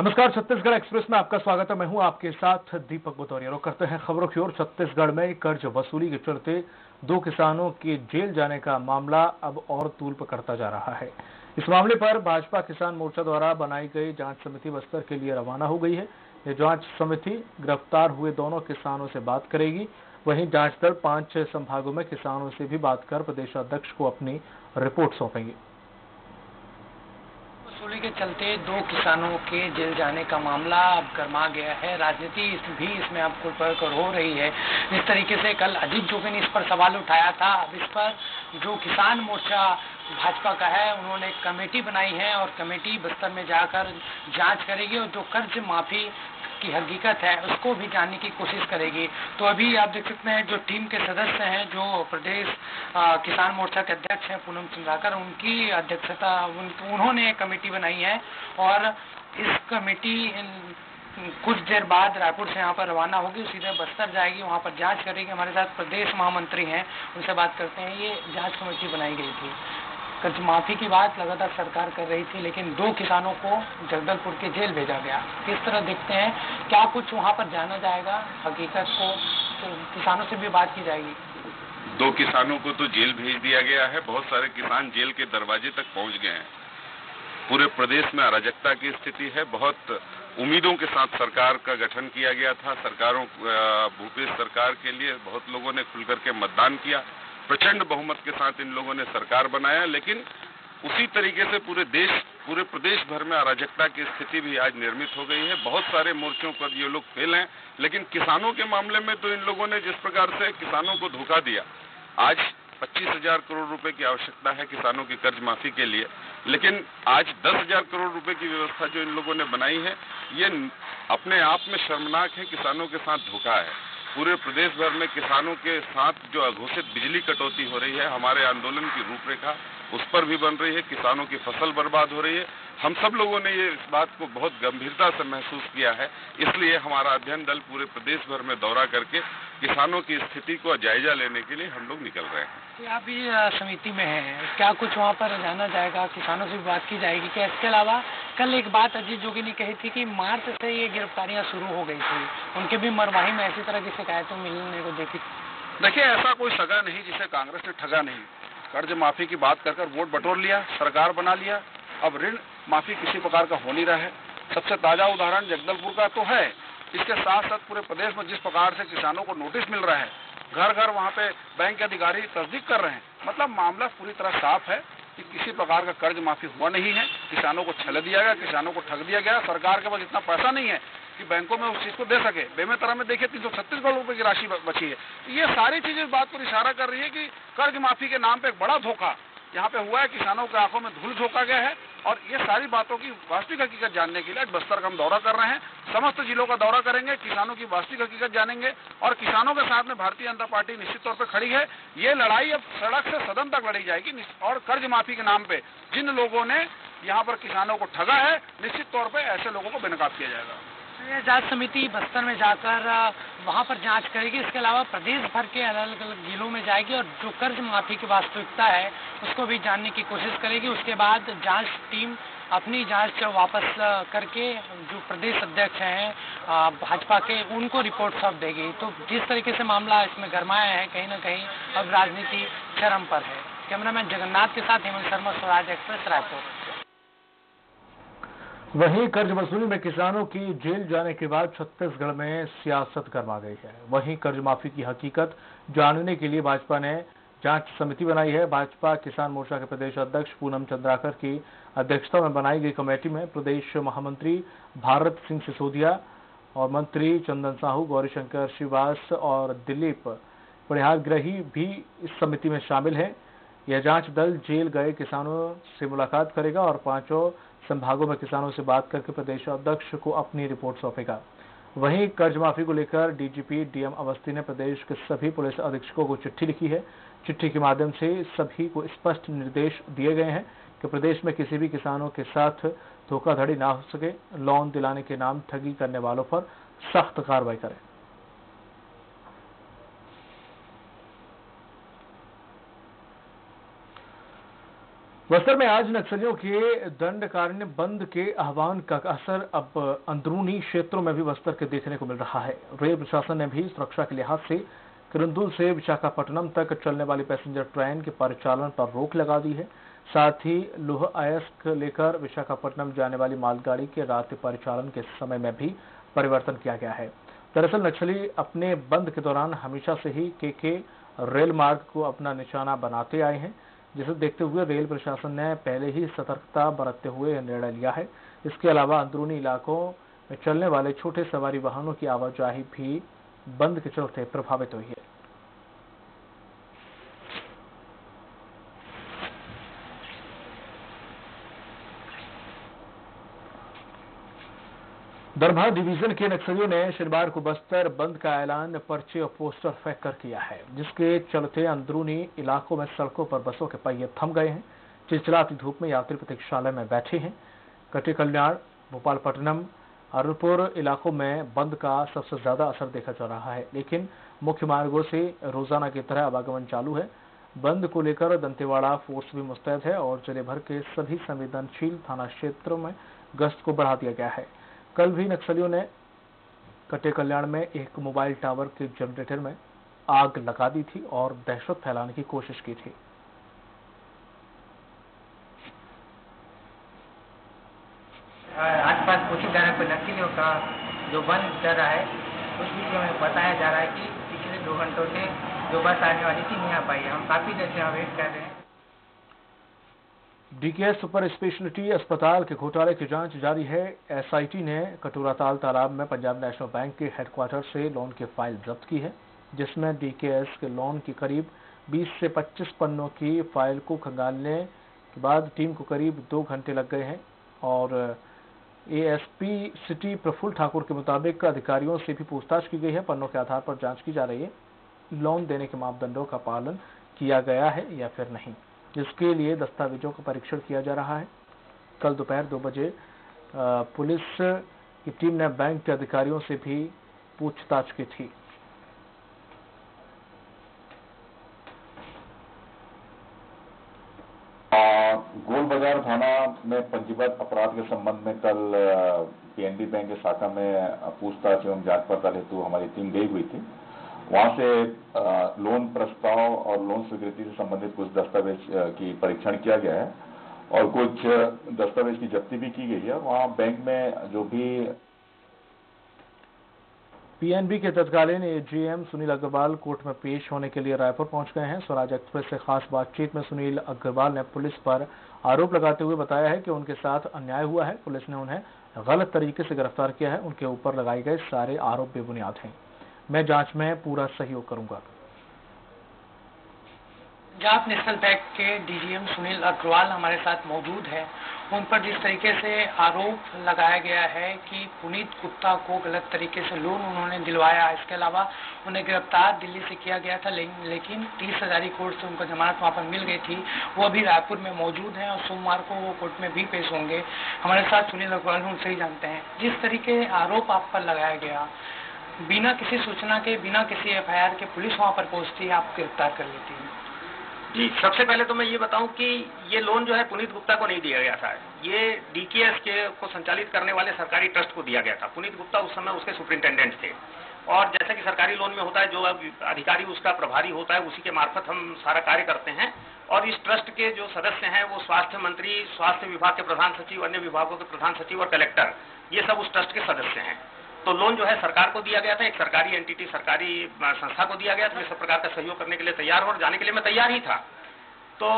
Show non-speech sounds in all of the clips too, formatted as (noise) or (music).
नमस्कार, छत्तीसगढ़ एक्सप्रेस में आपका स्वागत है। मैं हूँ आपके साथ दीपक बुतौरिया। करते हैं खबरों की ओर। छत्तीसगढ़ में कर्ज वसूली के चलते दो किसानों के जेल जाने का मामला अब और तूल पकड़ता जा रहा है। इस मामले पर भाजपा किसान मोर्चा द्वारा बनाई गई जाँच समिति बस्तर के लिए रवाना हो गई है। ये जाँच समिति गिरफ़्तार हुए दोनों किसानों से बात करेगी। वहीं जाँच दल पाँच संभागों में किसानों से भी बात कर प्रदेश अध्यक्ष को अपनी रिपोर्ट सौंपेंगी। वसूली के चलते दो किसानों के जेल जाने का मामला अब गर्मा गया है। राजनीति इस भी इसमें अब कर हो रही है। इस तरीके से कल अजीत जोगी ने इस पर सवाल उठाया था। अब इस पर जो किसान मोर्चा भाजपा का है, उन्होंने कमेटी बनाई है और कमेटी बस्तर में जाकर जाँच करेगी और जो कर्ज माफ़ी की हकीकत है उसको भी जानने की कोशिश करेगी। तो अभी आप देख सकते हैं जो टीम के सदस्य हैं जो प्रदेश किसान मोर्चा के अध्यक्ष हैं पूनम चंद्राकर उनकी अध्यक्षता उन, उन्होंने कमेटी बनाई है और इस कमेटी कुछ देर बाद रायपुर से यहाँ पर रवाना होगी सीधे बस्तर जाएगी वहाँ पर जाँच करेगी। हमारे साथ प्रदेश महामंत्री हैं उनसे बात करते हैं। ये जाँच कमेटी बनाई गई थी। कर्ज माफ़ी की बात लगातार सरकार कर रही थी, लेकिन दो किसानों को जगदलपुर के जेल भेजा गया। किस तरह देखते हैं, क्या कुछ वहाँ पर जाना जाएगा? हकीकत को तो किसानों से भी बात की जाएगी। दो किसानों को तो जेल भेज दिया गया है। बहुत सारे किसान जेल के दरवाजे तक पहुँच गए हैं। पूरे प्रदेश में अराजकता की स्थिति है। बहुत उम्मीदों के साथ सरकार का गठन किया गया था। सरकारों भूपेश सरकार के लिए बहुत लोगों ने खुलकर के मतदान किया। प्रचंड बहुमत के साथ इन लोगों ने सरकार बनाया, लेकिन उसी तरीके से पूरे देश, पूरे प्रदेश भर में अराजकता की स्थिति भी आज निर्मित हो गई है। बहुत सारे मोर्चों पर ये लोग फेल हैं, लेकिन किसानों के मामले में तो इन लोगों ने जिस प्रकार से किसानों को धोखा दिया, आज पच्चीस हज़ार करोड़ रुपए की आवश्यकता है किसानों की कर्ज माफ़ी के लिए। लेकिन आज दस हज़ार करोड़ रुपए की व्यवस्था जो इन लोगों ने बनाई है, ये अपने आप में शर्मनाक है, किसानों के साथ धोखा है। पूरे प्रदेश भर में किसानों के साथ जो अघोषित बिजली कटौती हो रही है, हमारे आंदोलन की रूपरेखा उस पर भी बन रही है किसानों की फ़सल बर्बाद हो रही है। हम सब लोगों ने ये इस बात को बहुत गंभीरता से महसूस किया है इसलिए हमारा अध्ययन दल पूरे प्रदेश भर में दौरा करके किसानों की स्थिति को जायजा लेने के लिए हम लोग निकल रहे हैं। तो आप भी समिति में हैं क्या कुछ वहाँ पर जाना जाएगा? किसानों से भी बात की जाएगी क्या? इसके अलावा कल एक बात अजीत जोगी ने कही थी कि मार्च से ये गिरफ्तारियाँ शुरू हो गई थी। उनके भी मरवाही में ऐसी तरह की शिकायतों मिलने को देखी देखिए ऐसा कोई सगा नहीं जिसे कांग्रेस ने ठगा नहीं। कर्ज माफ़ी की बात कर कर वोट बटोर लिया, सरकार बना लिया। अब ऋण माफ़ी किसी प्रकार का हो नहीं रहा है। सबसे ताज़ा उदाहरण जगदलपुर का तो है। इसके साथ साथ पूरे प्रदेश में जिस प्रकार से किसानों को नोटिस मिल रहा है घर घर वहाँ पे बैंक के अधिकारी तस्दीक कर रहे हैं। मतलब मामला पूरी तरह साफ़ है। कि किसी प्रकार का कर्ज माफ़ी हुआ नहीं है, किसानों को छल दिया गया, किसानों को ठग दिया गया, सरकार के पास इतना पैसा नहीं है कि बैंकों में उस चीज़ को दे सके। बेमे तरह में देखिए, तीन सौ छत्तीस करोड़ रुपए की राशि बची है। ये सारी चीज़ें इस बात पर इशारा कर रही है कि कर्ज माफ़ी के नाम पे एक बड़ा धोखा यहाँ पे हुआ है। किसानों की आँखों में धूल झोंका गया है। और ये सारी बातों की वास्तविक हकीकत जानने के लिए आज बस्तर का हम दौरा कर रहे हैं। समस्त जिलों का दौरा करेंगे, किसानों की वास्तविक हकीकत जानेंगे और किसानों के साथ में भारतीय जनता पार्टी निश्चित तौर पर खड़ी है। ये लड़ाई अब सड़क से सदन तक लड़ी जाएगी और कर्ज माफ़ी के नाम पे जिन लोगों ने यहाँ पर किसानों को ठगा है, निश्चित तौर पर ऐसे लोगों को बेनकाब किया जाएगा। जाँच समिति बस्तर में जाकर वहाँ पर जाँच करेगी। इसके अलावा प्रदेश भर के अलग अलग जिलों में जाएगी और जो कर्ज माफ़ी की वास्तविकता है, उसको भी जानने की कोशिश करेगी। उसके बाद जाँच टीम अपनी जाँच वापस करके जो प्रदेश अध्यक्ष हैं भाजपा के, उनको रिपोर्ट सौंप देगी। तो जिस तरीके से मामला इसमें गरमाया है, कहीं ना कहीं अब राजनीति चरम पर है। कैमरामैन जगन्नाथ के साथ हेमंत शर्मा, स्वराज एक्सप्रेस, रायपुर। वहीं कर्ज वसूली में किसानों की जेल जाने के बाद छत्तीसगढ़ में सियासत गरमा गई है। वहीं कर्ज माफ़ी की हकीकत जानने के लिए भाजपा ने जाँच समिति बनाई है। भाजपा किसान मोर्चा के प्रदेश अध्यक्ष पूनम चंद्राकर की अध्यक्षता में बनाई गई कमेटी में प्रदेश महामंत्री भारत सिंह सिसोदिया और मंत्री चंदन साहू, गौरीशंकर श्रीवास और दिलीप परिहारग्रही भी इस समिति में शामिल है। यह जाँच दल जेल गए किसानों से मुलाकात करेगा और पाँचों संभागों में किसानों से बात करके प्रदेश अध्यक्ष को अपनी रिपोर्ट सौंपेगा। वहीं कर्ज माफ़ी को लेकर डीजीपी डीएम अवस्थी ने प्रदेश के सभी पुलिस अधीक्षकों को चिट्ठी लिखी है। चिट्ठी के माध्यम से सभी को स्पष्ट निर्देश दिए गए हैं कि प्रदेश में किसी भी किसानों के साथ धोखाधड़ी ना हो सके। लोन दिलाने के नाम ठगी करने वालों पर सख्त कार्रवाई करें। बस्तर में आज नक्सलियों के दंडकारण्य बंद के आह्वान का असर अब अंदरूनी क्षेत्रों में भी बस्तर के देखने को मिल रहा है। रेल प्रशासन ने भी सुरक्षा के लिहाज से किरंदुल से विशाखापट्टनम तक चलने वाली पैसेंजर ट्रेन के परिचालन पर रोक लगा दी है। साथ ही लोह अयस्क लेकर विशाखापट्टनम जाने वाली मालगाड़ी के रात परिचालन के समय में भी परिवर्तन किया गया है। दरअसल नक्सली अपने बंद के दौरान हमेशा से ही के के रेल मार्ग को अपना निशाना बनाते आए हैं। जिसे देखते हुए रेल प्रशासन ने पहले ही सतर्कता बरतते हुए निर्णय लिया है। इसके अलावा अंदरूनी इलाकों में चलने वाले छोटे सवारी वाहनों की आवाजाही भी बंद के चलते प्रभावित हुई है। दरभा डिवीज़न के नक्सलियों ने शनिवार को बस्तर बंद का ऐलान, पर्चे और पोस्टर फेंक कर किया है, जिसके चलते अंदरूनी इलाकों में सड़कों पर बसों के पहिए थम गए हैं। चिलचिलाती धूप में यात्री प्रतीक्षालय में बैठे हैं। कटी कल्याण भोपालपट्टनम, अरुणपुर इलाकों में बंद का सबसे ज़्यादा असर देखा जा रहा है, लेकिन मुख्य मार्गों से रोज़ाना की तरह आवागमन चालू है। बंद को लेकर दंतेवाड़ा, फोर्स भी मुस्तैद है और ज़िले भर के सभी संवेदनशील थाना क्षेत्रों में गश्त को बढ़ा दिया गया है। कल भी नक्सलियों ने कटे कल्याण में एक मोबाइल टावर के जनरेटर में आग लगा दी थी और दहशत फैलाने की कोशिश की थी। आसपास पूछे जा रहा है, कोई नक्सलियों का जो बंद कर रहा है, उस विषय में बताया जा रहा है कि पिछले दो घंटों से जो बस आने वाली थी नहीं आ पाई है। हम काफ़ी देर से वेट कर रहे हैं। डीकेएस सुपर स्पेशलिटी अस्पताल के घोटाले की जाँच जारी है। एसआईटी ने कटोराताल तालाब में पंजाब नेशनल बैंक के हेडक्वार्टर से लोन की फ़ाइल जब्त की है, जिसमें डीकेएस के लोन की करीब 20 से 25 पन्नों की फ़ाइल को खंगालने के बाद टीम को करीब दो घंटे लग गए हैं और एएसपी सिटी प्रफुल्ल ठाकुर के मुताबिक अधिकारियों से भी पूछताछ की गई है। पन्नों के आधार पर जाँच की जा रही है। लोन देने के मापदंडों का पालन किया गया है या फिर नहीं। जिसके लिए दस्तावेजों का परीक्षण किया जा रहा है। कल दोपहर दो बजे पुलिस की टीम ने बैंक के अधिकारियों से भी पूछताछ की थी। गोल बाज़ार थाना में पंजीबद्ध अपराध के संबंध में कल पीएनबी बैंक के शाखा में पूछताछ एवं जाँच पड़ताल हेतु हमारी टीम गई हुई थी। वहाँ से लोन प्रस्ताव और लोन स्वीकृति से संबंधित कुछ दस्तावेज़ की परीक्षण किया गया है और कुछ दस्तावेज़ की जब्ती भी की गई है वहाँ बैंक में जो भी पीएनबी के तत्कालीन एजीएम सुनील अग्रवाल कोर्ट में पेश होने के लिए रायपुर पहुँच गए हैं। स्वराज एक्सप्रेस से खास बातचीत में सुनील अग्रवाल ने पुलिस पर आरोप लगाते हुए बताया है कि उनके साथ अन्याय हुआ है। पुलिस ने उन्हें गलत तरीके से गिरफ़्तार किया है। उनके ऊपर लगाए गए सारे आरोप बेबुनियाद हैं। मैं जाँच में पूरा सहयोग करूँगा। पंजाब नेशनल बैंक के डीजीएम सुनील अग्रवाल हमारे साथ मौजूद है। उन पर जिस तरीके से आरोप लगाया गया है कि पुनीत गुप्ता को गलत तरीके से लोन उन्होंने दिलवाया, इसके अलावा उन्हें गिरफ़्तार दिल्ली से किया गया था, लेकिन तीस हजारी कोर्ट से उनको जमानत वहाँ पर मिल गई थी। वो अभी रायपुर में मौजूद हैं और सोमवार को वो कोर्ट में भी पेश होंगे। हमारे साथ सुनील अग्रवाल उनसे ही जानते हैं। जिस तरीके आरोप आप पर लगाया गया बिना किसी सूचना के, बिना किसी एफआईआर के पुलिस वहाँ पर पहुँचती है आप गिरफ़्तार कर लेती है। जी, सबसे पहले तो मैं ये बताऊँ कि ये लोन जो है पुनीत गुप्ता को नहीं दिया गया था। ये डीकेएस के, को संचालित करने वाले सरकारी ट्रस्ट को दिया गया था। पुनीत गुप्ता उस समय उसके सुप्रिंटेंडेंट थे। और जैसा कि सरकारी लोन में होता है, जो अधिकारी उसका प्रभारी होता है, उसी के मार्फत हम सारा कार्य करते हैं। और इस ट्रस्ट के जो सदस्य हैं, वो स्वास्थ्य मंत्री, स्वास्थ्य विभाग के प्रधान सचिव, अन्य विभागों के प्रधान सचिव और कलेक्टर, ये सब उस ट्रस्ट के सदस्य हैं। तो लोन जो है सरकार को दिया गया था, एक सरकारी एंटिटी सरकारी संस्था को दिया गया था सब प्रकार का सहयोग करने के लिए तैयार और जाने के लिए मैं तैयार ही था। तो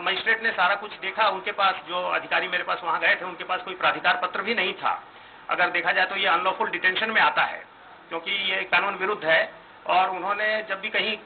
मजिस्ट्रेट ने सारा कुछ देखा, उनके पास जो अधिकारी मेरे पास वहाँ गए थे, उनके पास कोई प्राधिकार पत्र भी नहीं था। अगर देखा जाए तो ये अनलॉफुल डिटेंशन में आता है, क्योंकि ये कानून विरुद्ध है। और उन्होंने जब भी कहीं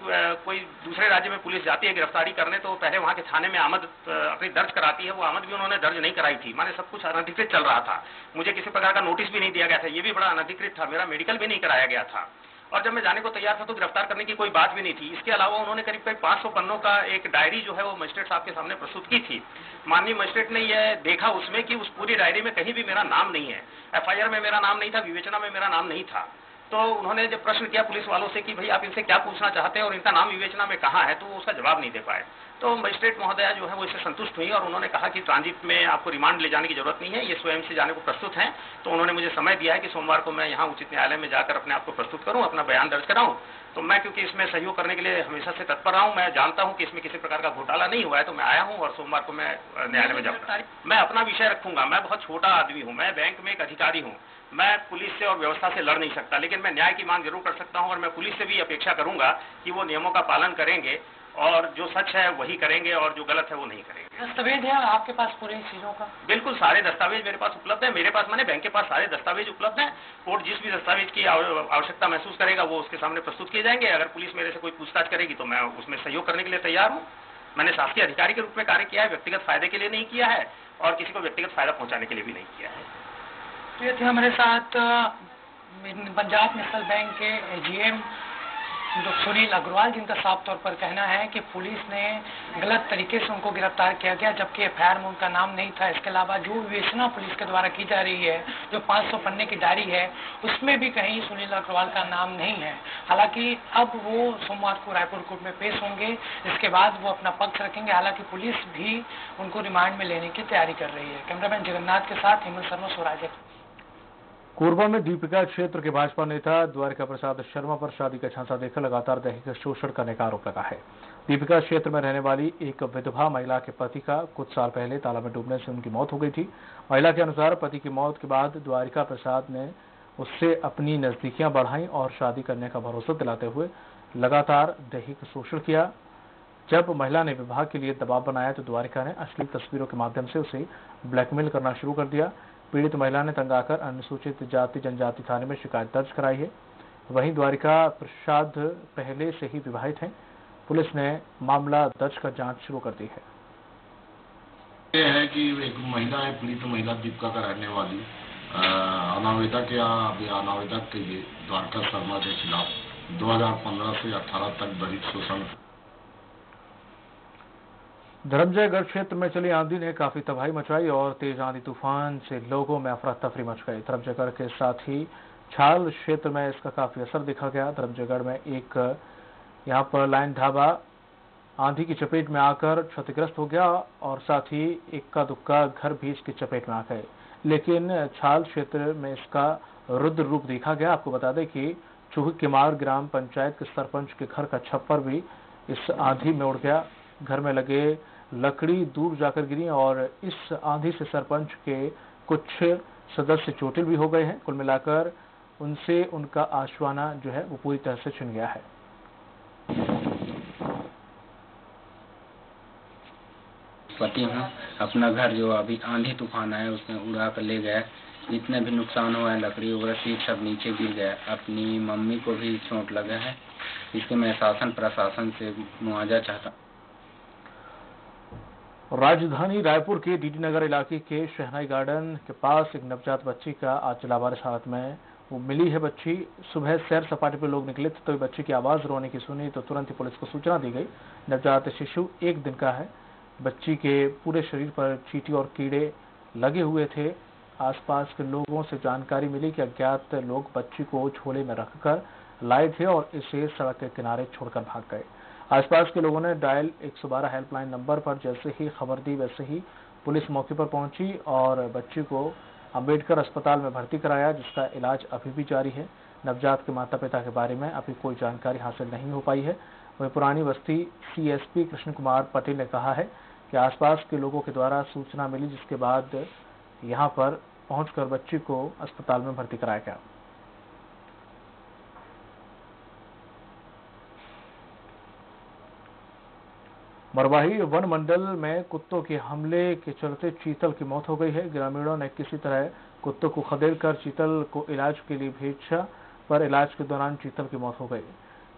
कोई दूसरे राज्य में पुलिस जाती है, गिरफ्तारी करने तो पहले वहाँ के थाने में आमद अपनी दर्ज कराती है। वो आमद भी उन्होंने दर्ज नहीं कराई थी। माने सब कुछ अनधिकृत चल रहा था। मुझे किसी प्रकार का नोटिस भी नहीं दिया गया था। ये भी बड़ा अनधिकृत था। मेरा मेडिकल भी नहीं कराया गया था। और जब मैं जाने को तैयार था तो गिरफ़्तार करने की कोई बात भी नहीं थी। इसके अलावा उन्होंने करीब करीब 500 पन्नों का एक डायरी जो है, वो मजिस्ट्रेट साहब के सामने प्रस्तुत की थी। माननीय मजिस्ट्रेट ने यह देखा उसमें कि उस पूरी डायरी में कहीं भी मेरा नाम नहीं है। एफआईआर में मेरा नाम नहीं था, विवेचना में मेरा नाम नहीं था। तो उन्होंने जब प्रश्न किया पुलिस वालों से कि भाई आप इनसे क्या पूछना चाहते हैं और इनका नाम विवेचना में कहा है तो वो उसका जवाब नहीं दे पाए। तो मजिस्ट्रेट महोदया जो है वो इससे संतुष्ट हुई और उन्होंने कहा कि ट्रांजिट में आपको रिमांड ले जाने की ज़रूरत नहीं है, ये स्वयं से जाने को प्रस्तुत हैं। तो उन्होंने मुझे समय दिया है कि सोमवार को मैं यहाँ उचित न्यायालय में जाकर अपने आप को प्रस्तुत करूँ, अपना बयान दर्ज कराऊँ। तो मैं क्योंकि इसमें सहयोग करने के लिए हमेशा से तत्पर रहा हूँ मैं जानता हूँ कि इसमें किसी प्रकार का घोटाला नहीं हुआ है तो मैं आया हूँ और सोमवार को मैं न्यायालय में जाऊँगा मैं अपना विषय रखूँगा मैं बहुत छोटा आदमी हूँ मैं बैंक में एक अधिकारी हूँ मैं पुलिस से और व्यवस्था से लड़ नहीं सकता लेकिन मैं न्याय की मांग ज़रूर कर सकता हूँ और मैं पुलिस से भी अपेक्षा करूँगा कि वो नियमों का पालन करेंगे। और जो सच है वही करेंगे और जो गलत है वो नहीं करेंगे। दस्तावेज़ है आपके पास पूरे चीज़ों का? बिल्कुल सारे दस्तावेज़ मेरे पास उपलब्ध है। मेरे पास मैंने बैंक के पास सारे दस्तावेज़ उपलब्ध है। कोर्ट जिस भी दस्तावेज़ की आवश्यकता महसूस करेगा वो उसके सामने प्रस्तुत किए जाएँगे। अगर पुलिस मेरे से कोई पूछताछ करेगी तो मैं उसमें सहयोग करने के लिए तैयार हूँ। मैंने शासकीय अधिकारी के रूप में कार्य किया है व्यक्तिगत फ़ायदे के लिए नहीं किया है और किसी को व्यक्तिगत फ़ायदा पहुँचाने के लिए भी नहीं किया है। तो ये थे हमारे साथ पंजाब नेशनल बैंक के एजीएम जो सुनील अग्रवाल जिनका साफ़ तौर पर कहना है कि पुलिस ने गलत तरीके से उनको गिरफ़्तार किया गया, जबकि एफ़ आई में उनका नाम नहीं था। इसके अलावा जो विवेचना पुलिस के द्वारा की जा रही है, जो 500 पन्ने की डायरी है, उसमें भी कहीं सुनील अग्रवाल का नाम नहीं है। हालाँकि अब वो सोमवार को रायपुर कोर्ट में पेश होंगे, इसके बाद वो अपना पक्ष रखेंगे। हालाँकि पुलिस भी उनको रिमांड में लेने की तैयारी कर रही है। कैमरामैन जगन्नाथ के साथ हेमंत शर्मा, स्वराज कोरबा में दीपिका क्षेत्र के भाजपा नेता द्वारिका प्रसाद शर्मा पर शादी का झांसा देकर लगातार दैहिक शोषण करने का आरोप लगा है। दीपिका क्षेत्र में रहने वाली एक विधवा महिला के पति का कुछ साल पहले तालाब में डूबने से उनकी मौत हो गई थी। महिला के अनुसार पति की मौत के बाद द्वारिका प्रसाद ने उससे अपनी नजदीकियाँ बढ़ाई और शादी करने का भरोसा दिलाते हुए लगातार दैहिक शोषण किया। जब महिला ने विवाह के लिए दबाव बनाया तो द्वारिका ने अश्लील तस्वीरों के माध्यम से उसे ब्लैकमेल करना शुरू कर दिया। पीड़ित महिला ने तंग आकर अनुसूचित जाति, जनजाति थाने में शिकायत दर्ज कराई है। वहीं द्वारिका प्रसाद पहले से ही विवाहित हैं। पुलिस ने मामला दर्ज कर जाँच शुरू कर दी है। ये है कि एक महिला है, पीड़ित महिला दीपिका का रहने वाली। अनावेदा के अभी अनावेदा के द्वारका शर्मा के खिलाफ 2015 से 18 तक दलित शोषण धर्मजयगढ़ क्षेत्र में चली आंधी ने काफ़ी तबाही मचाई और तेज आंधी तूफ़ान से लोगों में अफरा तफरी मच गई। धर्मजयगढ़ के साथ ही छाल क्षेत्र में इसका काफ़ी असर देखा गया। धर्मजयगढ़ में एक, यहाँ पर लाइन ढाबा, आंधी की चपेट में आकर क्षतिग्रस्त हो गया और साथ ही इक्का दुक्का घर भी इसकी चपेट में आ गए। लेकिन छाल क्षेत्र में इसका रुद्र रूप देखा गया। आपको बता दें कि चूह किमार ग्राम पंचायत के सरपंच के घर का छप्पर भी इस आंधी में उड़ गया। घर में लगे लकड़ी दूर जाकर गिरी और इस आंधी से सरपंच के कुछ सदस्य चोटिल भी हो गए हैं। कुल मिलाकर उनसे उनका आश्वाना जो है वो पूरी तरह से छिन गया है। पति हूँ। अपना घर जो अभी आंधी तूफ़ान आया उसमें उड़ा कर ले गया जितने भी नुकसान हुआ है, लकड़ी वगैरह सीट सब नीचे गिर गया अपनी मम्मी को भी चोट लगा है। इसके मैं शासन प्रशासन से मुआवजा चाहता हूँ राजधानी रायपुर के डीडी नगर इलाके के शहनाई गार्डन के पास एक नवजात बच्ची का आज लावारिस हालत में वो मिली है बच्ची। सुबह सैर सपाटे पर लोग निकले थे तो बच्ची की आवाज़ रोने की सुनी तो तुरंत ही पुलिस को सूचना दी गई। नवजात शिशु एक दिन का है। बच्ची के पूरे शरीर पर चीटी और कीड़े लगे हुए थे। आसपास के लोगों से जानकारी मिली कि अज्ञात लोग बच्ची को झोले में रखकर लाए थे और इसे सड़क के किनारे छोड़कर भाग गए। आसपास के लोगों ने डायल 112 हेल्पलाइन नंबर पर जैसे ही खबर दी, वैसे ही पुलिस मौके पर पहुँची और बच्ची को अंबेडकर अस्पताल में भर्ती कराया, जिसका इलाज अभी भी जारी है। नवजात के माता पिता के बारे में अभी कोई जानकारी हासिल नहीं हो पाई है। वही पुरानी बस्ती सीएसपी कृष्ण कुमार पटेल ने कहा है कि आसपास के लोगों के द्वारा सूचना मिली, जिसके बाद यहाँ पर पहुंचकर बच्ची को अस्पताल में भर्ती कराया गया। मरवाही वन मंडल में कुत्तों के हमले के चलते चीतल की मौत हो गई है। ग्रामीणों ने किसी तरह कुत्तों को खदेड़ कर चीतल को इलाज के लिए भेजा, पर इलाज के दौरान चीतल की मौत हो गई।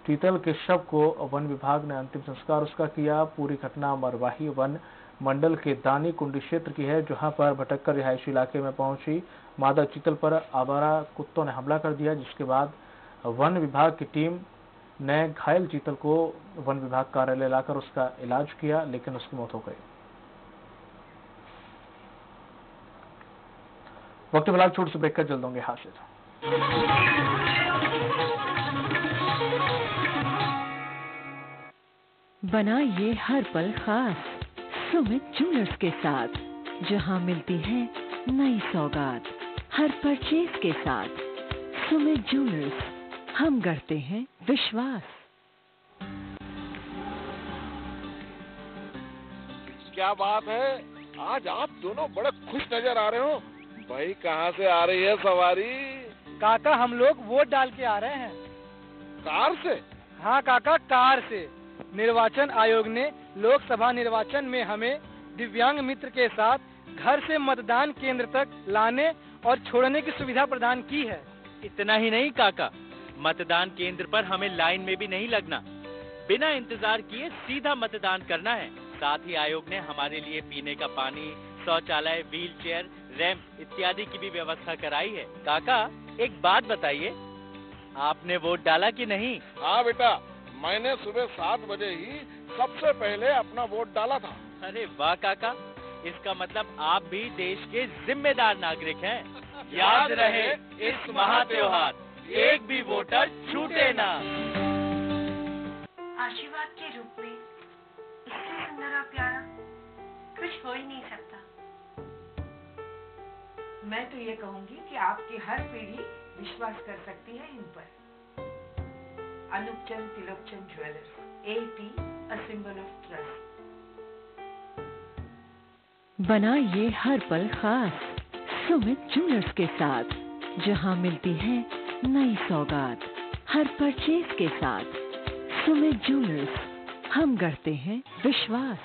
चीतल के शव को वन विभाग ने अंतिम संस्कार उसका किया। पूरी घटना मरवाही वन मंडल के दानी कुंडी क्षेत्र की है, जहाँ पर भटककर रिहायशी इलाके में पहुँची मादा चीतल पर आवारा कुत्तों ने हमला कर दिया, जिसके बाद वन विभाग की टीम ने घायल चीतल को वन विभाग कार्यालय लाकर उसका इलाज किया, लेकिन उसकी मौत हो गई। वक्त फ़िलहाल छोट से ब्रेक कर जल्द होंगे हाजिर ये हर पल खास, सुमित ज्वेलर्स के साथ, जहाँ मिलती है नई सौगात, हर परचेज के साथ, सुमित ज्वेलर्स हम गढ़ते हैं विश्वास। क्या बात है? आज आप दोनों बड़े खुश नज़र आ रहे हो। भाई कहाँ से आ रही है सवारी? काका हम लोग वोट डाल के आ रहे हैं। कार से? हाँ काका कार से। निर्वाचन आयोग ने लोकसभा निर्वाचन में हमें दिव्यांग मित्र के साथ घर से मतदान केंद्र तक लाने और छोड़ने की सुविधा प्रदान की है। इतना ही नहीं काका। मतदान केंद्र पर हमें लाइन में भी नहीं लगना। बिना इंतज़ार किए सीधा मतदान करना है। साथ ही आयोग ने हमारे लिए पीने का पानी शौचालय व्हील चेयर रैम्प इत्यादि की भी व्यवस्था कराई है। काका एक बात बताइए। आपने वोट डाला कि नहीं? हाँ बेटा मैंने सुबह सात बजे ही सबसे पहले अपना वोट डाला था। अरे वाह काका इसका मतलब आप भी देश के जिम्मेदार नागरिक हैं। (laughs) याद रहे इस महा त्योहार। एक भी वोटर छूटे ना। आशीर्वाद के रूप में इससे सुंदर और प्यारा कुछ हो ही नहीं सकता। मैं तो ये कहूँगी कि आपकी हर पीढ़ी विश्वास कर सकती है इन पर। Anupchand Tilokchand jewellers at a symbol of trust बनाइए हर पल खास सुमित ज्वेलर्स के साथ जहाँ मिलती है नई सौगात, हर परचेज के साथ। सुमित ज्वेलर्स हम गढ़ते हैं विश्वास।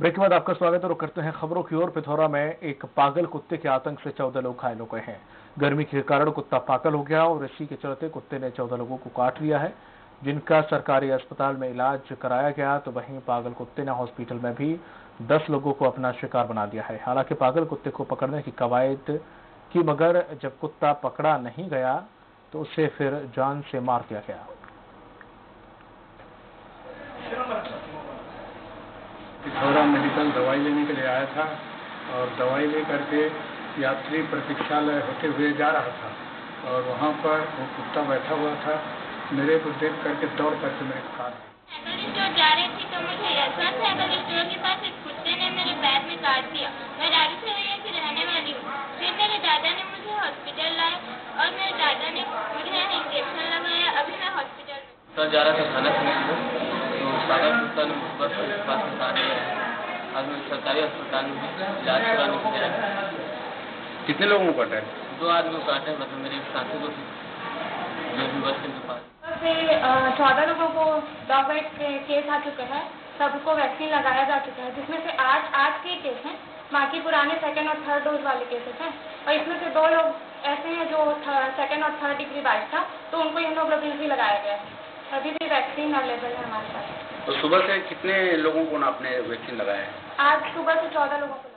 ब्रेक के बाद आपका स्वागत है, और करते हैं खबरों की ओर। पिथौरा में एक पागल कुत्ते के आतंक से चौदह लोग घायल हो गए हैं। गर्मी के कारण कुत्ता पागल हो गया, और इसी के चलते कुत्ते ने चौदह लोगों को काट लिया है। जिनका सरकारी अस्पताल में इलाज कराया गया तो वहीं पागल कुत्ते ने हॉस्पिटल में भी दस लोगों को अपना शिकार बना दिया है। हालाँकि पागल कुत्ते को पकड़ने की कवायद की मगर जब कुत्ता पकड़ा नहीं गया तो उसे फिर जान से मार दिया गया। पिथौरा मेडिकल दवाई लेने के लिए आया था और दवाई लेकर के यात्री प्रतीक्षालय होते हुए जा रहा था और वहाँ पर वो कुत्ता बैठा हुआ था। मेरे को देख करके दौड़ करके मेरे काट स्टोर जा रही थी तो मुझे स्टोर के पास एक कुत्ते ने मेरे पैर में काट दिया। मैं राजू सेवैया की रहने वाली हूँ। फिर मेरे दादा ने मुझे हॉस्पिटल लाया और मेरे दादा ने मुझे यहाँ इंजेक्शन लगाया अभी मैं हॉस्पिटल में सर जा रहा था थाना से तो सादा कुत्ता ने मुझ पर मेरे पास में आज मैं सरकारी अस्पताल में इलाज कराने के लिए आया कितने लोगों को काटा है? दो आदमी को काटे मतलब मेरे साथी को जो भी बच्चे के पास। चौदह लोगों को डॉग के केस आ चुके हैं। सबको वैक्सीन लगाया जा चुका है जिसमें से आठ आठ के केस हैं बाकी पुराने सेकेंड और थर्ड डोज वाले केसेस हैं। और इसमें से दो लोग ऐसे हैं जो सेकेंड और थर्ड डिग्री बाइट था तो उनको हीमोग्लोबिन भी लगाया गया है। अभी भी वैक्सीन अवेलेबल है हमारे पास। तो सुबह से कितने लोगों को आपने वैक्सीन लगाया है? आज सुबह से चौदह लोगों को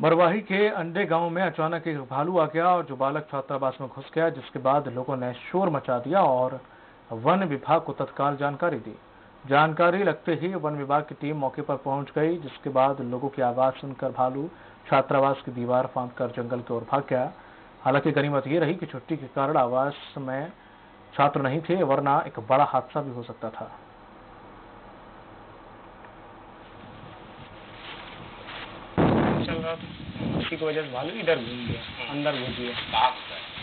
मरवाही के अंडे गाँव में अचानक एक भालू आ गया और जो बालक छात्रावास में घुस गया जिसके बाद लोगों ने शोर मचा दिया और वन विभाग को तत्काल जानकारी दी। जानकारी लगते ही वन विभाग की टीम मौके पर पहुँच गई जिसके बाद लोगों की आवाज़ सुनकर भालू छात्रावास की दीवार फांदकर जंगल की ओर भाग गया। हालाँकि गनीमत ये रही कि छुट्टी के कारण आवास में छात्र नहीं थे वरना एक बड़ा हादसा भी हो सकता था। चल रहा था। उसी की वजह से भालू इधर घूम गया अंदर घुस गया।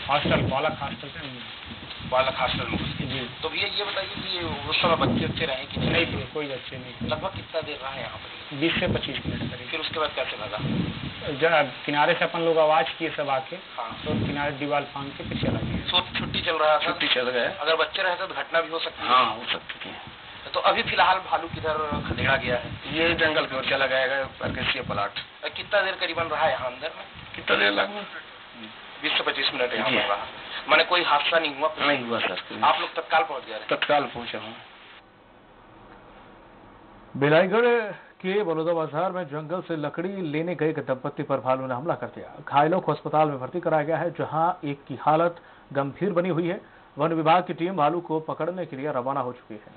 हॉस्टल बालक हॉस्टल से बालक हॉस्टल में। घुस जी। तो भैया ये बताइए कि उस समय बच्चे बच्चे रहे कि नहीं? थे कोई बच्चे नहीं लगभग कितना देर रहा है यहाँ पर? बीस से पच्चीस मिनट करीब। फिर उसके बाद कैसे लगा जब किनारे से अपन लोग आवाज़ किए सब आके हाँ। तो किनारे दीवार फांद के फिर चला गया तो छुट्टी चल रहा था। छुट्टी चल गया। अगर बच्चे रहे तो घटना भी हो सकती हाँ। हो सकती थी है। तो अभी फ़िलहाल भालू किधर खदेड़ा गया है? ये जंगल की ओर चला गया प्लाट। कितना देर करीबन रहा है यहाँ अंदर में? कितना देर लगभग? बीस से पच्चीस मिनट यहाँ पर रहा मैंने कोई हादसा नहीं हुआ? नहीं हुआ सर। आप लोग तत्काल पहुँच गए। तत्काल पहुँचा हूँ बिलाईगढ़ के बलौदा बाज़ार में जंगल से लकड़ी लेने गए एक दंपत्ति पर भालू ने हमला कर दिया। घायलों को अस्पताल में भर्ती कराया गया है जहाँ एक की हालत गंभीर बनी हुई है। वन विभाग की टीम भालू को पकड़ने के लिए रवाना हो चुकी है।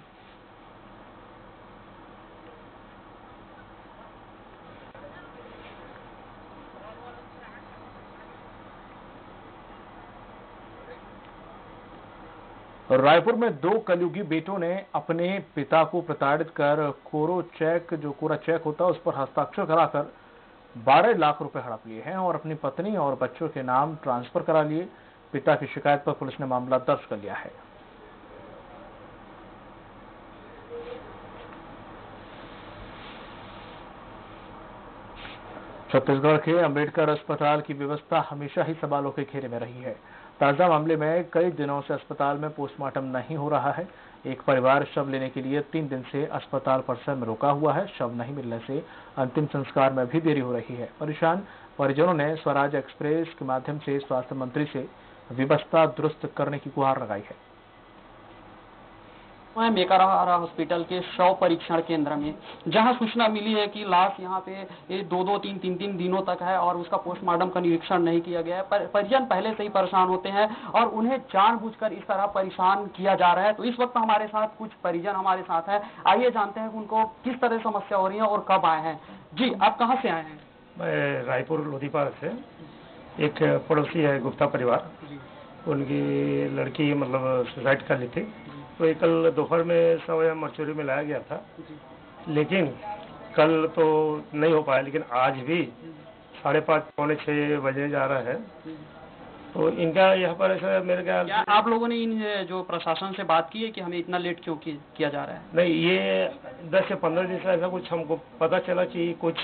रायपुर में दो कलयुगी बेटों ने अपने पिता को प्रताड़ित कर कोरो चेक, जो कोरा चेक होता है, उस पर हस्ताक्षर कराकर 12 लाख रुपए हड़प लिए हैं और अपनी पत्नी और बच्चों के नाम ट्रांसफ़र करा लिए। पिता की शिकायत पर पुलिस ने मामला दर्ज कर लिया है। छत्तीसगढ़ के अंबेडकर अस्पताल की व्यवस्था हमेशा ही सवालों के घेरे में रही है। ताज़ा मामले में कई दिनों से अस्पताल में पोस्टमार्टम नहीं हो रहा है। एक परिवार शव लेने के लिए तीन दिन से अस्पताल परिसर में रुका हुआ है। शव नहीं मिलने से अंतिम संस्कार में भी देरी हो रही है। परेशान परिजनों ने स्वराज एक्सप्रेस के माध्यम से स्वास्थ्य मंत्री से व्यवस्था दुरुस्त करने की गुहार लगाई है। मैं मेकारा हॉस्पिटल के शव परीक्षण केंद्र में। जहाँ सूचना मिली है कि लाश यहाँ पे ये दो दो तीन तीन तीन दिनों तक है और उसका पोस्टमार्टम का निरीक्षण नहीं किया गया है। पर, परिजन पहले से ही परेशान होते हैं और उन्हें जानबूझकर इस तरह परेशान किया जा रहा है। तो इस वक्त हमारे साथ कुछ परिजन हमारे साथ है। आइए जानते हैं उनको किस तरह समस्या हो रही है और कब आए हैं। जी आप कहाँ से आए हैं? मैं रायपुर लोधीपाल से। एक पड़ोसी है गुप्ता परिवार। उनकी लड़की मतलब सुसाइड कर ली थी। तो ये कल दोपहर में सवाया मरचूरी में लाया गया था। लेकिन कल तो नहीं हो पाया लेकिन आज भी साढ़े पाँच पौने छः बजे जा रहा है। तो इनका यहाँ पर ऐसा मेरे ख्याल आप लोगों ने इन जो प्रशासन से बात की है कि हमें इतना लेट क्यों किया जा रहा है? नहीं ये दस से पंद्रह दिन से ऐसा कुछ हमको पता चला कि कुछ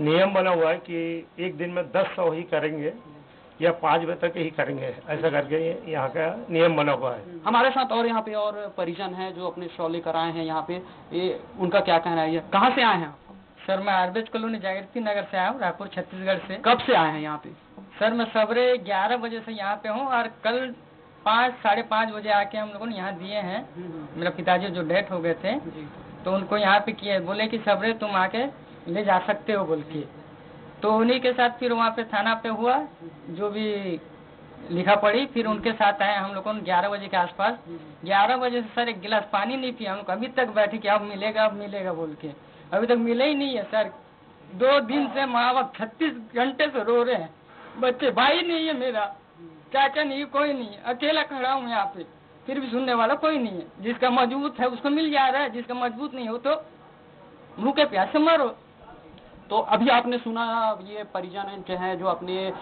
नियम बना हुआ है कि एक दिन में दस सौ ही करेंगे। या पाँच बजे तक ही करेंगे। ऐसा करके यहाँ का नियम बना हुआ है। हमारे साथ और यहाँ पे और परिजन है जो अपने शौ लेकर आए हैं यहाँ पे। ये उनका क्या कहना है? ये कहाँ से आए हैं सर मैं आरबेज कॉलोनी जागृति नगर से आया हूँ रायपुर छत्तीसगढ़ से। कब से आए हैं यहाँ पे? सर मैं सवेरे ग्यारह बजे से यहाँ पे हूँ और कल पाँच साढ़े पाँच बजे आके हम लोगों ने यहाँ दिए हैं। मेरे पिताजी जो डेथ हो गए थे तो उनको यहाँ पे किए बोले कि सवेरे तुम आके ले जा सकते हो बोल के। तो उन्हीं के साथ फिर वहाँ पे थाना पे हुआ, जो भी लिखा पड़ी फिर उनके साथ आए हम लोगों ने ग्यारह बजे के आसपास। ग्यारह बजे से सर एक गिलास पानी नहीं पिया, हम लोग अभी तक बैठे कि अब मिलेगा अब मिलेगा बोल के। अभी तक मिले ही नहीं है सर। दो दिन से माँ बाप छत्तीस घंटे से रो रहे हैं। बच्चे, भाई नहीं है मेरा। चाचा नहीं, कोई नहीं अकेला खड़ा हूँ यहाँ पे। फिर भी सुनने वाला कोई नहीं है। जिसका मज़बूत है, उसको मिल जा रहा है। जिसका मज़बूत नहीं हो तो भूखे प्यासे मरो। तो अभी आपने सुना ये परिजन जो हैं, जो अपने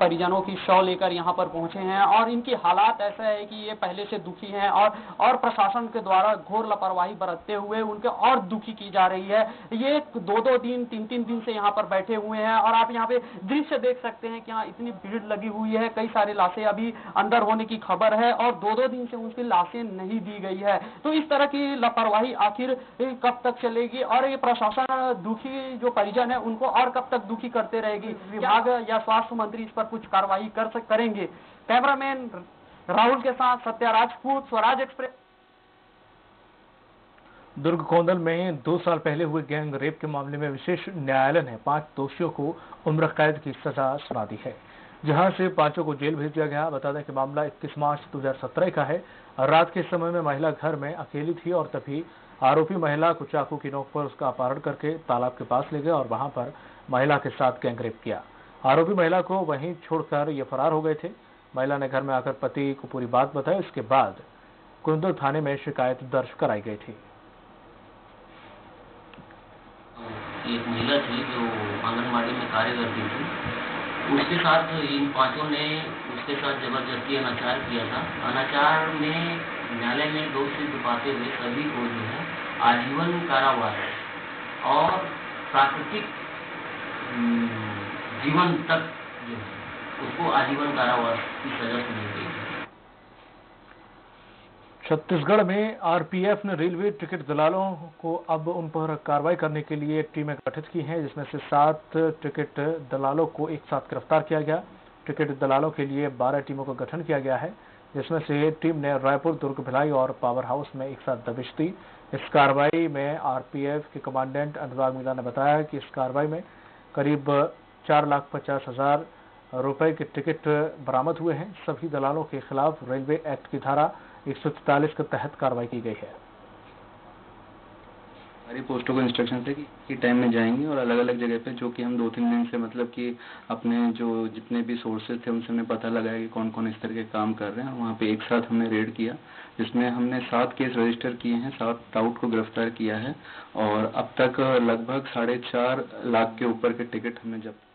परिजनों की शव लेकर यहाँ पर पहुँचे हैं और इनकी हालात ऐसा है कि ये पहले से दुखी हैं और और प्रशासन के द्वारा घोर लापरवाही बरतते हुए उनके और दुखी की जा रही है। ये दो दो दिन तीन तीन दिन से यहाँ पर बैठे हुए हैं और आप यहाँ पे दृश्य देख सकते हैं कि यहाँ इतनी भीड़ लगी हुई है, कई सारे लाशें अभी अंदर होने की खबर है और दो दो दिन से उनकी लाशें नहीं दी गई है। तो इस तरह की लापरवाही आखिर कब तक चलेगी और ये प्रशासन दुखी जो परिजन है उनको और कब तक दुखी करते रहेगी? विभाग या स्वास्थ्य मंत्री इस पर कुछ कार्रवाई कर सक करेंगे। कैमरामैन राहुल के साथ सत्या राजपूत स्वराज एक्सप्रेस दुर्ग कोंदल में दो साल पहले हुए गैंग रेप के मामले में विशेष न्यायालय ने पाँच दोषियों को उम्र कैद की सजा सुना दी है। जहाँ से पाँचों को जेल भेज दिया गया बता दें कि मामला 21 मार्च 2017 का है। रात के समय में महिला घर में अकेली थी और तभी आरोपी महिला को चाकू की नोक पर उसका अपहरण करके तालाब के पास ले गए और वहाँ पर महिला के साथ गैंगरेप किया। आरोपी महिला को वहीं छोड़कर ये फरार हो गए थे। महिला ने घर में आकर पति को पूरी बात बताई। उसके बाद कुंदल थाने में शिकायत दर्ज कराई गई थी। एक महिला थी जो आंगनबाड़ी में कार्य करती थी। उसके साथ इन पाँचों ने उसके साथ ज़बरदस्ती अनाचार किया था। अनाचार में न्यायालय में दोष सिद्ध पाते हुए सभी को जो है आजीवन कारावास और प्राकृतिक जीवन तक जो उसको आजीवन कारावास की सजा सुनाई गई छत्तीसगढ़ में आरपीएफ ने रेलवे टिकट दलालों को अब उन पर कार्रवाई करने के लिए टीमें गठित की हैं, जिसमें से सात टिकट दलालों को एक साथ गिरफ़्तार किया गया। टिकट दलालों के लिए बारह टीमों का गठन किया गया है, जिसमें से टीम ने रायपुर, दुर्ग भिलाई और पावर हाउस में एक साथ दबिश दी। इस कार्रवाई में आरपीएफ के कमांडेंट अनुराग मीना ने बताया कि इस कार्रवाई में करीब चार लाख पचास हज़ार रुपए के टिकट बरामद हुए हैं। सभी दलालों के खिलाफ रेलवे एक्ट की धारा एक के तहत कार्रवाई की गई है। सारी पोस्टों को इंस्ट्रक्शन थे कि टाइम में जाएँगे और अलग अलग जगह पे जो कि हम दो तीन दिन से मतलब कि अपने जो जितने भी सोर्सेज थे, उनसे हमने पता लगाया कि कौन कौन इस तरह के काम कर रहे हैं। वहाँ पे एक साथ हमने रेड किया। जिसमें हमने सात केस रजिस्टर किए हैं, सात टाउट को गिरफ़्तार किया है और अब तक लगभग साढ़े चार लाख के ऊपर के टिकट हमने जब्त